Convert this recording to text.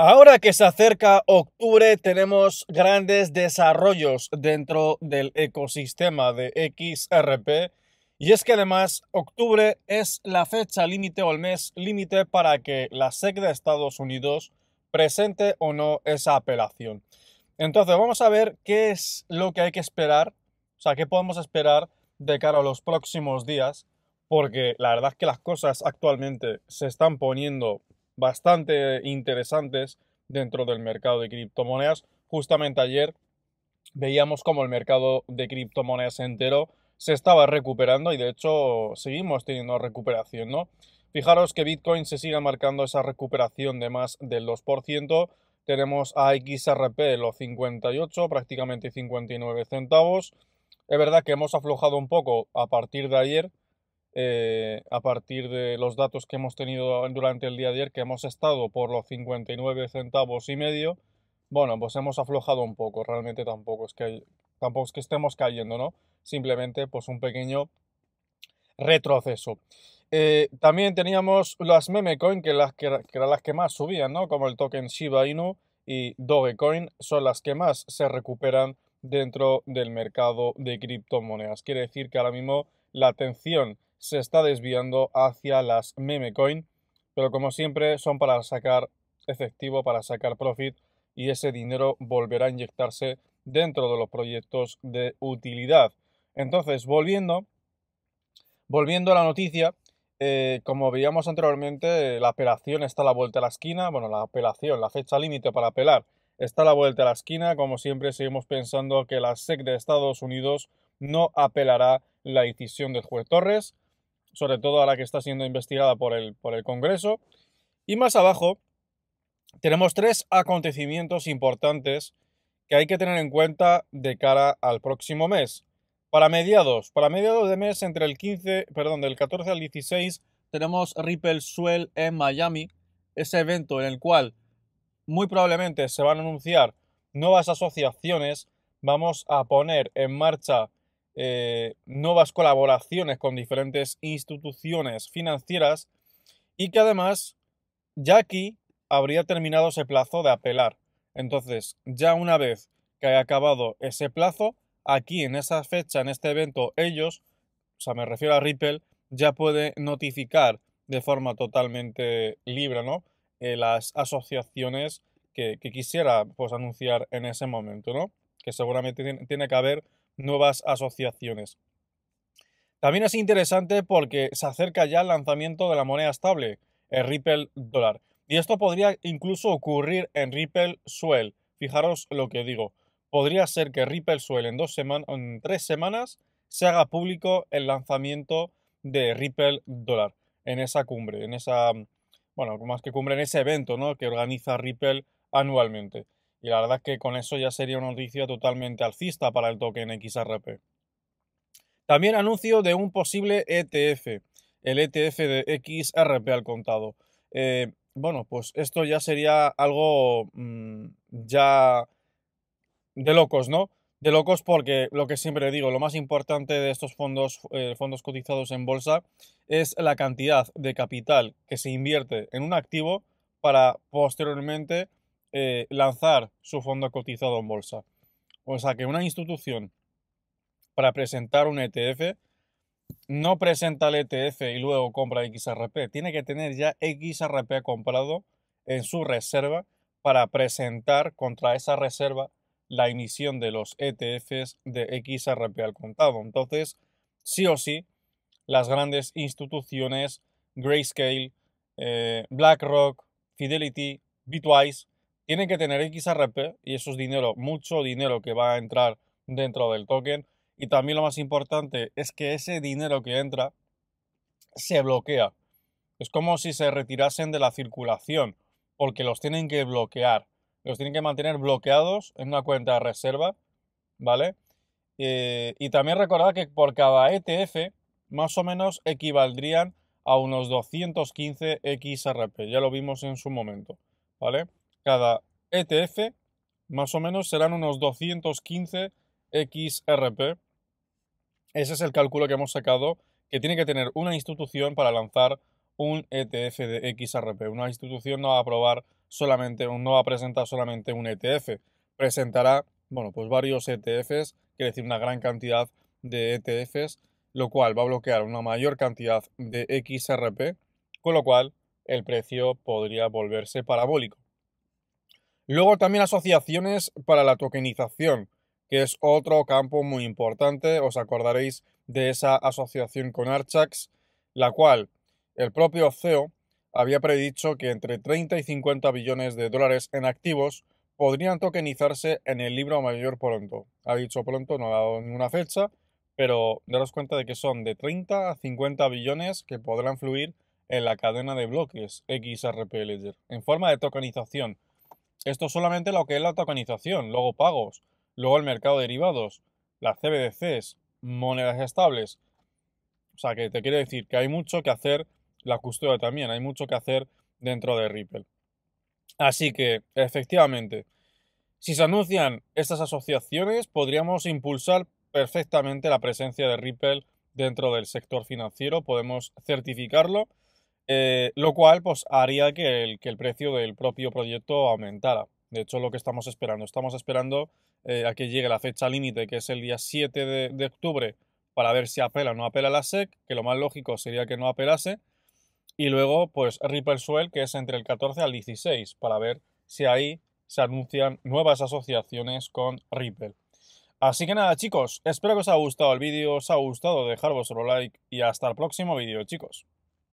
Ahora que se acerca octubre tenemos grandes desarrollos dentro del ecosistema de XRP y es que además octubre es la fecha límite o el mes límite para que la SEC de Estados Unidos presente o no esa apelación. Entonces vamos a ver qué es lo que hay que esperar, o sea, qué podemos esperar de cara a los próximos días, porque la verdad es que las cosas actualmente se están poniendo bastante interesantes dentro del mercado de criptomonedas. Justamente ayer veíamos como el mercado de criptomonedas entero se estaba recuperando y de hecho seguimos teniendo recuperación, ¿no? Fijaros que Bitcoin se sigue marcando esa recuperación de más del 2%. Tenemos a XRP los 58, prácticamente 59 centavos. Es verdad que hemos aflojado un poco a partir de ayer, eh, a partir de los datos que hemos tenido durante el día de ayer, que hemos estado por los 59 centavos y medio, bueno, pues hemos aflojado un poco, realmente tampoco es que, tampoco es que estemos cayendo, ¿no? Simplemente pues un pequeño retroceso. Eh, también teníamos las meme coin, que, las, que, eran las que más subían, ¿no? Como el token Shiba Inu y Dogecoin, son las que más se recuperan dentro del mercado de criptomonedas. Quiere decir que ahora mismo la atención se está desviando hacia las meme coin, pero como siempre son para sacar efectivo, para sacar profit y ese dinero volverá a inyectarse dentro de los proyectos de utilidad. Entonces, volviendo, volviendo a la noticia, eh, como veíamos anteriormente, la apelación está a la vuelta de la esquina. Bueno, la apelación, la fecha límite para apelar está a la vuelta de la esquina. Como siempre, seguimos pensando que la SEC de Estados Unidos no apelará la decisión del juez Torres sobre todo ahora que está siendo investigada por el, por el Congreso. Y más abajo tenemos tres acontecimientos importantes que hay que tener en cuenta de cara al próximo mes. Para mediados, para mediados de mes, entre el 15, perdón, del 14 al 16, tenemos Ripple Swell en Miami, ese evento en el cual muy probablemente se van a anunciar nuevas asociaciones, vamos a poner en marcha eh, nuevas colaboraciones con diferentes instituciones financieras y que además ya aquí habría terminado ese plazo de apelar. Entonces, ya una vez que haya acabado ese plazo, aquí en esa fecha, en este evento, ellos, o sea, me refiero a Ripple, ya puede notificar de forma totalmente libre, ¿no? Eh, las asociaciones que, quisiera pues anunciar en ese momento, ¿no? Que seguramente tiene que haber nuevas asociaciones. También es interesante porque se acerca ya el lanzamiento de la moneda estable, el Ripple dólar. Y esto podría incluso ocurrir en Ripple Swell. Fijaros lo que digo. Podría ser que Ripple Swell en, dos semanas, en tres semanas se haga público el lanzamiento de Ripple dólar en esa cumbre, en esa, bueno, más que cumbre, en ese evento ¿no? que organiza Ripple anualmente. Y la verdad que con eso ya sería una noticia totalmente alcista para el token XRP. También anuncio de un posible ETF, el ETF de XRP al contado. Eh, bueno, pues esto ya sería algo mm, ya de locos, ¿no? De locos porque lo que siempre digo, lo más importante de estos fondos, eh, fondos cotizados en bolsa es la cantidad de capital que se invierte en un activo para posteriormente eh, lanzar su fondo cotizado en bolsa. O sea que una institución para presentar un ETF no presenta el ETF y luego compra XRP. Tiene que tener ya XRP comprado en su reserva para presentar contra esa reserva la emisión de los ETFs de XRP al contado. Entonces, sí o sí, las grandes instituciones, Grayscale, eh, BlackRock, Fidelity, Bitwise, tienen que tener XRP y eso es dinero, mucho dinero que va a entrar dentro del token. Y también lo más importante es que ese dinero que entra se bloquea. Es como si se retirasen de la circulación, porque los tienen que bloquear. Los tienen que mantener bloqueados en una cuenta de reserva, ¿vale? Eh, y también recordad que por cada ETF más o menos equivaldrían a unos 215 XRP. Ya lo vimos en su momento, ¿vale? Cada ETF más o menos serán unos 215 XRP. Ese es el cálculo que hemos sacado que tiene que tener una institución para lanzar un ETF de XRP. Una institución no va a aprobar solamente, no va a presentar solamente un ETF, presentará, bueno, pues varios ETFs, quiere decir una gran cantidad de ETFs, lo cual va a bloquear una mayor cantidad de XRP, con lo cual el precio podría volverse parabólico. Luego también asociaciones para la tokenización, que es otro campo muy importante. Os acordaréis de esa asociación con Archax, la cual el propio CEO había predicho que entre 30 y 50 billones de dólares en activos podrían tokenizarse en el libro mayor pronto. Ha dicho pronto, no ha dado ninguna fecha, pero daros cuenta de que son de 30 a 50 billones que podrán fluir en la cadena de bloques XRP Ledger en forma de tokenización. Esto es solamente lo que es la tokenización, luego pagos, luego el mercado de derivados, las CBDCs, monedas estables. O sea, que te quiere decir que hay mucho que hacer, la custodia también, hay mucho que hacer dentro de Ripple. Así que, efectivamente, si se anuncian estas asociaciones, podríamos impulsar perfectamente la presencia de Ripple dentro del sector financiero, podemos certificarlo eh, lo cual pues, haría que el, que el precio del propio proyecto aumentara. De hecho, lo que estamos esperando. Estamos esperando eh, a que llegue la fecha límite, que es el día 7 de, octubre, para ver si apela o no apela la SEC, que lo más lógico sería que no apelase. Y luego, pues Ripple Swell, que es entre el 14 al 16, para ver si ahí se anuncian nuevas asociaciones con Ripple. Así que nada, chicos, espero que os haya gustado el vídeo, os haya gustado dejar vuestro like y hasta el próximo vídeo, chicos.